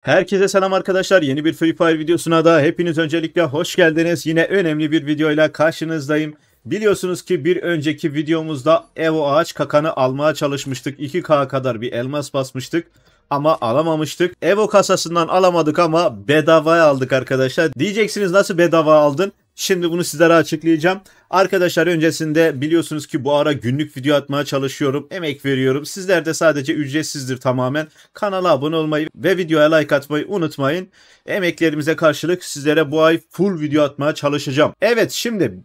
Herkese selam arkadaşlar. Yeni bir Free Fire videosuna da hepiniz öncelikle hoş geldiniz. Yine önemli bir videoyla karşınızdayım. Biliyorsunuz ki bir önceki videomuzda Evo ağaç kakanı almaya çalışmıştık. 2K kadar bir elmas basmıştık ama alamamıştık. Evo kasasından alamadık ama bedavaya aldık arkadaşlar. Diyeceksiniz nasıl bedava aldın? Şimdi bunu sizlere açıklayacağım. Arkadaşlar öncesinde biliyorsunuz ki bu ara günlük video atmaya çalışıyorum. Emek veriyorum. Sizler de sadece ücretsizdir tamamen. Kanala abone olmayı ve videoya like atmayı unutmayın. Emeklerimize karşılık sizlere bu ay full video atmaya çalışacağım. Evet şimdi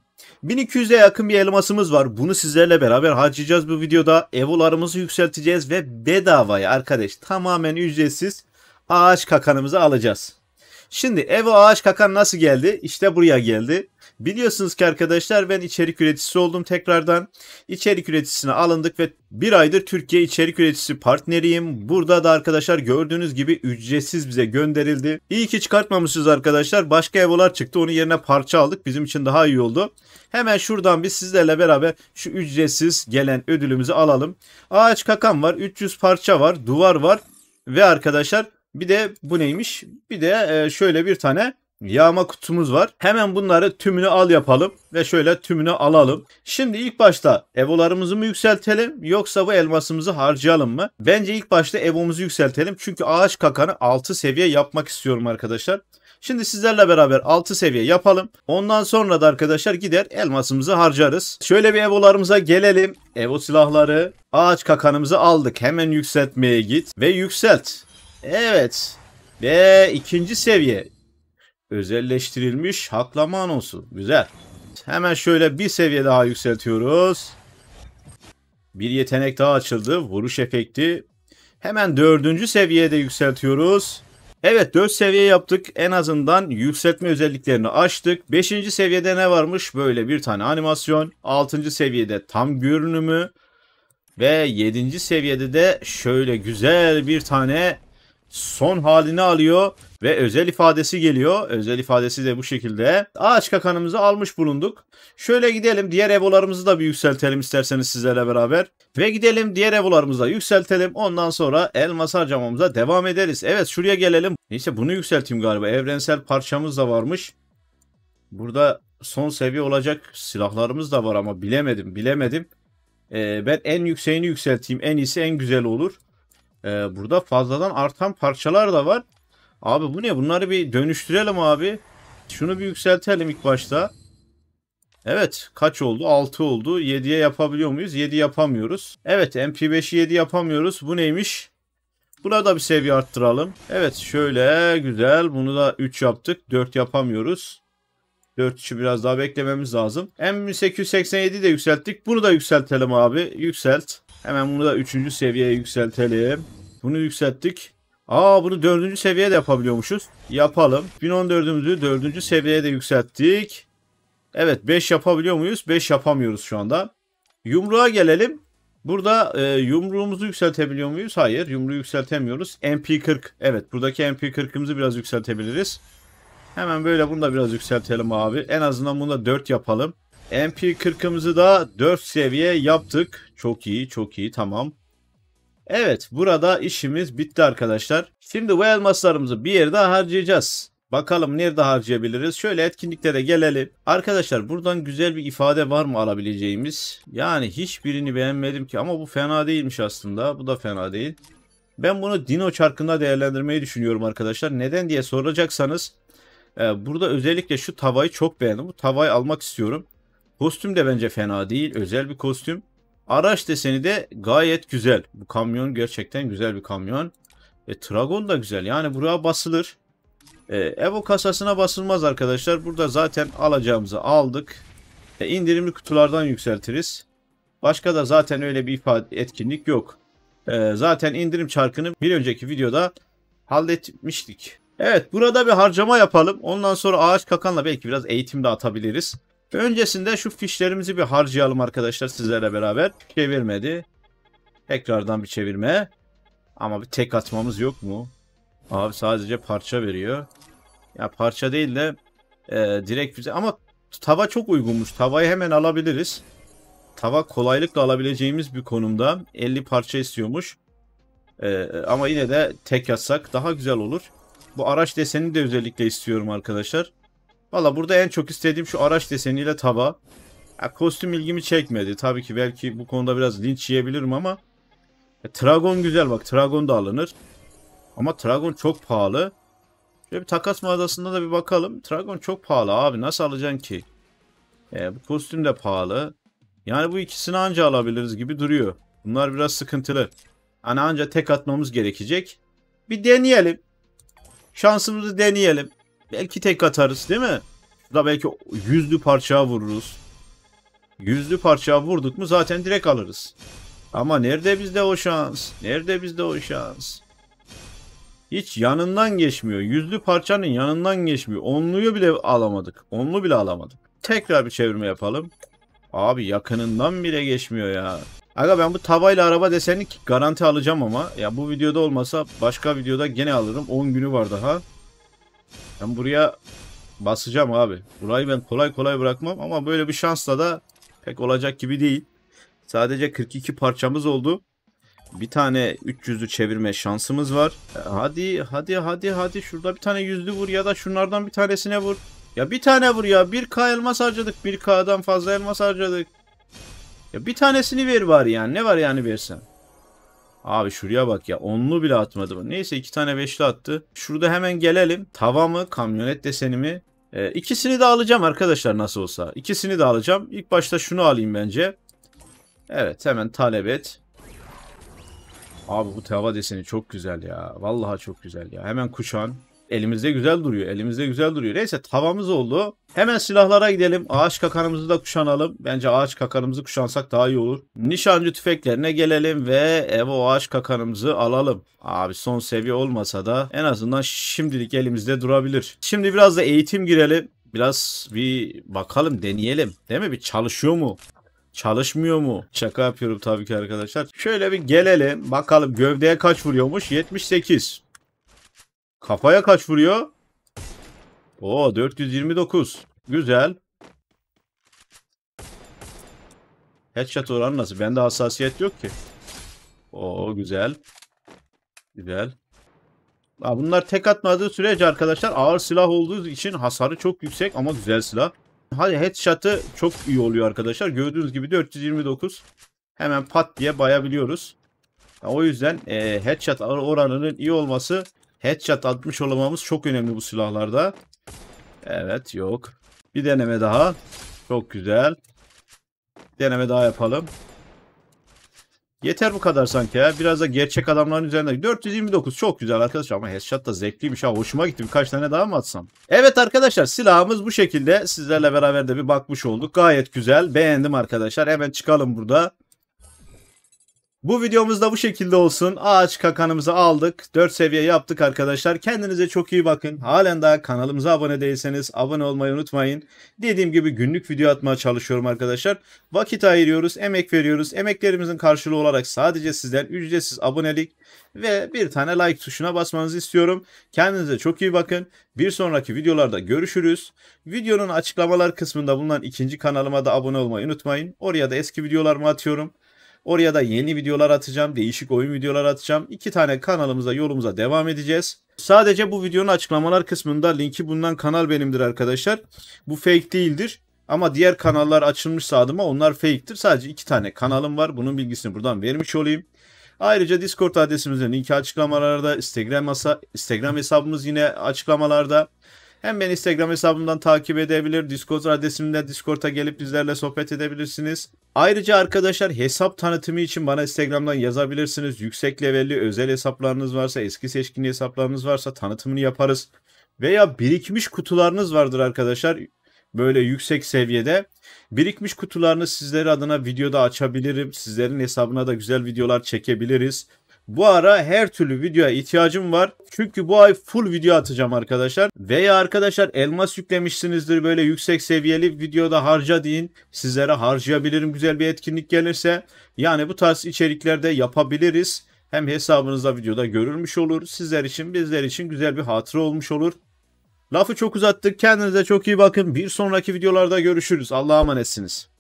1200'e yakın bir elmasımız var. Bunu sizlerle beraber harcayacağız bu videoda. Evolarımızı yükselteceğiz ve bedavaya arkadaş tamamen ücretsiz ağaç kakanımızı alacağız. Şimdi Evo ağaç kakan nasıl geldi? İşte buraya geldi. Biliyorsunuz ki arkadaşlar ben içerik üreticisi oldum tekrardan. İçerik üreticisine alındık ve bir aydır Türkiye içerik üreticisi partneriyim. Burada da arkadaşlar gördüğünüz gibi ücretsiz bize gönderildi. İyi ki çıkartmamışız arkadaşlar. Başka evolar çıktı. Onun yerine parça aldık. Bizim için daha iyi oldu. Hemen şuradan biz sizlerle beraber şu ücretsiz gelen ödülümüzü alalım. Ağaç kakan var. 300 parça var. Duvar var. Ve arkadaşlar bir de bu neymiş? Bir de e, şöyle bir tane yağma kutumuz var. Hemen bunları tümünü al yapalım ve şöyle tümünü alalım. Şimdi ilk başta evolarımızı mı yükseltelim yoksa bu elmasımızı harcayalım mı? Bence ilk başta evomuzu yükseltelim. Çünkü ağaç kakanı 6 seviye yapmak istiyorum arkadaşlar. Şimdi sizlerle beraber 6 seviye yapalım. Ondan sonra da arkadaşlar gider elmasımızı harcarız. Şöyle bir evolarımıza gelelim. Evo silahları ağaç kakanımızı aldık. Hemen yükseltmeye git ve yükselt. Evet. Ve ikinci seviye. Özelleştirilmiş haklama anonsu. Güzel. Hemen şöyle bir seviye daha yükseltiyoruz. Bir yetenek daha açıldı. Vuruş efekti. Hemen dördüncü seviyede yükseltiyoruz. Evet 4 seviye yaptık. En azından yükseltme özelliklerini açtık. 5. seviyede ne varmış? Böyle bir tane animasyon. 6. seviyede tam görünümü. Ve 7. seviyede de şöyle güzel bir tane son halini alıyor ve özel ifadesi geliyor. Özel ifadesi de bu şekilde. Ağaç kakanımızı almış bulunduk. Şöyle gidelim diğer evolarımızı da bir yükseltelim isterseniz sizlerle beraber. Ve gidelim diğer evolarımızı da yükseltelim. Ondan sonra elmas harcamamıza devam ederiz. Evet şuraya gelelim. Neyse bunu yükselteyim galiba. Evrensel parçamız da varmış. Burada son seviye olacak silahlarımız da var ama bilemedim bilemedim. Ee, ben en yükseğini yükselteyim. En iyisi en güzel olur. Ee, burada fazladan artan parçalar da var. Abi bu ne? Bunları bir dönüştürelim abi. Şunu bir yükseltelim ilk başta. Evet kaç oldu? 6 oldu. 7'ye yapabiliyor muyuz? 7 yapamıyoruz. Evet MP5'i 7 yapamıyoruz. Bu neymiş? Buna da bir seviye arttıralım. Evet şöyle güzel. Bunu da 3 yaptık. 4 yapamıyoruz. 4 için biraz daha beklememiz lazım. M887'yi de yükselttik. Bunu da yükseltelim abi. Yükselt. Hemen bunu da 3. seviyeye yükseltelim. Bunu yükselttik. Aa bunu 4. seviyeye de yapabiliyormuşuz. Yapalım. 1014'ümüzü 4. seviyeye de yükselttik. Evet 5 yapabiliyor muyuz? 5 yapamıyoruz şu anda. Yumruğa gelelim. Burada e, yumruğumuzu yükseltebiliyor muyuz? Hayır yumruğu yükseltemiyoruz. MP40. Evet buradaki MP40'ımızı biraz yükseltebiliriz. Hemen böyle bunu da biraz yükseltelim abi. En azından bunu da 4 yapalım. MP40'ımızı da 4 seviye yaptık. Çok iyi, çok iyi. Tamam. Evet, burada işimiz bitti arkadaşlar. Şimdi bu elmaslarımızı bir yerde harcayacağız. Bakalım nerede harcayabiliriz? Şöyle etkinliklere gelelim. Arkadaşlar buradan güzel bir ifade var mı alabileceğimiz? Yani hiçbirini beğenmedim ki ama bu fena değilmiş aslında. Bu da fena değil. Ben bunu Dino çarkında değerlendirmeyi düşünüyorum arkadaşlar. Neden diye soracaksanız e, burada özellikle şu tavayı çok beğendim. Bu tavayı almak istiyorum. Kostüm de bence fena değil. Özel bir kostüm. Araç deseni de gayet güzel. Bu kamyon gerçekten güzel bir kamyon. E, Tragon da güzel. Yani buraya basılır. E, Evo kasasına basılmaz arkadaşlar. Burada zaten alacağımızı aldık. E, indirimli kutulardan yükseltiriz. Başka da zaten öyle bir ifade etkinlik yok. E, zaten indirim çarkını bir önceki videoda halletmiştik. Evet burada bir harcama yapalım. Ondan sonra ağaç kakanla belki biraz eğitim de atabiliriz. Öncesinde şu fişlerimizi bir harcayalım arkadaşlar sizlerle beraber. Çevirmedi. Tekrardan bir çevirme. Ama bir tek atmamız yok mu? Abi sadece parça veriyor. Ya parça değil de e, direkt bize ama tava çok uygunmuş. Tavayı hemen alabiliriz. Tava kolaylıkla alabileceğimiz bir konumda. 50 parça istiyormuş. E, ama yine de tek yazsak daha güzel olur. Bu araç desenini de özellikle istiyorum arkadaşlar. Valla burada en çok istediğim şu araç deseniyle tava. Ya, kostüm ilgimi çekmedi. Tabii ki belki bu konuda biraz linç yiyebilirim ama. E, Tragon güzel bak. Tragon da alınır. Ama Tragon çok pahalı. Şöyle bir takas mağazasında da bir bakalım. Tragon çok pahalı abi. Nasıl alacaksın ki? E, bu kostüm de pahalı. Yani bu ikisini anca alabiliriz gibi duruyor. Bunlar biraz sıkıntılı. Hani anca tek atmamız gerekecek. Bir deneyelim. Şansımızı deneyelim. Belki tek atarız değil mi? Şurada belki yüzlü parçaya vururuz. Yüzlü parçaya vurduk mu zaten direkt alırız. Ama nerede bizde o şans? Nerede bizde o şans? Hiç yanından geçmiyor. Yüzlü parçanın yanından geçmiyor. Onluyu bile alamadık. Onlu bile alamadık. Tekrar bir çevirme yapalım. Abi yakınından bile geçmiyor ya. Aga ben bu tavayla araba deseni garanti alacağım ama. Ya bu videoda olmasa başka videoda gene alırım. 10 günü var daha. Ben buraya basacağım abi. Burayı ben kolay kolay bırakmam ama böyle bir şansla da pek olacak gibi değil. Sadece 42 parçamız oldu. Bir tane 300'lü çevirme şansımız var. Hadi hadi hadi hadi şurada bir tane yüzlü vur ya da şunlardan bir tanesine vur. Ya bir tane vur ya. 1K elmas harcadık. 1K'dan fazla elmas harcadık. Ya bir tanesini ver bari yani. Ne var yani versen. Abi şuraya bak ya. Onlu bile atmadı. Neyse iki tane beşli attı. Şurada hemen gelelim. Tava mı? Kamyonet deseni mi? Ee, ikisini de alacağım arkadaşlar nasıl olsa. İkisini de alacağım. İlk başta şunu alayım bence. Evet hemen talep et. Abi bu tava deseni çok güzel ya. Vallahi çok güzel ya. Hemen kuşan. Elimizde güzel duruyor. Elimizde güzel duruyor. Neyse tavamız oldu. Hemen silahlara gidelim. Ağaç kakanımızı da kuşanalım. Bence ağaç kakanımızı kuşansak daha iyi olur. Nişancı tüfeklerine gelelim ve Evo ağaç kakanımızı alalım. Abi son seviye olmasa da en azından şimdilik elimizde durabilir. Şimdi biraz da eğitim girelim. Biraz bir bakalım deneyelim. Değil mi? Bir çalışıyor mu? Çalışmıyor mu? Şaka yapıyorum tabii ki arkadaşlar. Şöyle bir gelelim. Bakalım gövdeye kaç vuruyormuş? 78. Kafaya kaç vuruyor? Oo 429. Güzel. Headshot oranı nasıl? Bende hassasiyet yok ki. Oo güzel. Güzel. Aa, bunlar tek atmadığı sürece arkadaşlar ağır silah olduğu için hasarı çok yüksek ama güzel silah. Hadi headshot'ı çok iyi oluyor arkadaşlar. Gördüğünüz gibi 429. Hemen pat diye bayabiliyoruz. O yüzden e, headshot oranının iyi olması Headshot atmış olmamız çok önemli bu silahlarda. Evet yok. Bir deneme daha. Çok güzel. Bir deneme daha yapalım. Yeter bu kadar sanki ya. Biraz da gerçek adamların üzerinde. 429 çok güzel arkadaşlar ama headshot da zevkliymiş ha. Hoşuma gitti. Birkaç tane daha mı atsam? Evet arkadaşlar silahımız bu şekilde. Sizlerle beraber de bir bakmış olduk. Gayet güzel. Beğendim arkadaşlar. Hemen çıkalım burada. Bu videomuz da bu şekilde olsun. Ağaç kakanımızı aldık. 4 seviye yaptık arkadaşlar. Kendinize çok iyi bakın. Halen daha kanalımıza abone değilseniz abone olmayı unutmayın. Dediğim gibi günlük video atmaya çalışıyorum arkadaşlar. Vakit ayırıyoruz, emek veriyoruz. Emeklerimizin karşılığı olarak sadece sizden ücretsiz abonelik ve bir tane like tuşuna basmanızı istiyorum. Kendinize çok iyi bakın. Bir sonraki videolarda görüşürüz. Videonun açıklamalar kısmında bulunan ikinci kanalıma da abone olmayı unutmayın. Oraya da eski videolarımı atıyorum. Oraya da yeni videolar atacağım. Değişik oyun videolar atacağım. İki tane kanalımıza yolumuza devam edeceğiz. Sadece bu videonun açıklamalar kısmında linki bulunan kanal benimdir arkadaşlar. Bu fake değildir. Ama diğer kanallar açılmışsa adıma onlar fake'tir. Sadece iki tane kanalım var. Bunun bilgisini buradan vermiş olayım. Ayrıca Discord adresimizin linki açıklamalarda. Instagram, Instagram hesabımız yine açıklamalarda. Hem beni Instagram hesabımdan takip edebilir. Discord adresimde Discord'a gelip bizlerle sohbet edebilirsiniz. Ayrıca arkadaşlar hesap tanıtımı için bana Instagram'dan yazabilirsiniz. Yüksek levelli özel hesaplarınız varsa, eski seçkinli hesaplarınız varsa tanıtımını yaparız. Veya birikmiş kutularınız vardır arkadaşlar. Böyle yüksek seviyede. Birikmiş kutularını sizler adına videoda açabilirim. Sizlerin hesabına da güzel videolar çekebiliriz. Bu ara her türlü videoya ihtiyacım var. Çünkü bu ay full video atacağım arkadaşlar. Veya arkadaşlar elmas yüklemişsinizdir böyle yüksek seviyeli videoda harca deyin. Sizlere harcayabilirim güzel bir etkinlik gelirse. Yani bu tarz içeriklerde yapabiliriz. Hem hesabınızda videoda görülmüş olur. Sizler için bizler için güzel bir hatıra olmuş olur. Lafı çok uzattık. Kendinize çok iyi bakın. Bir sonraki videolarda görüşürüz. Allah'a emanetsiniz.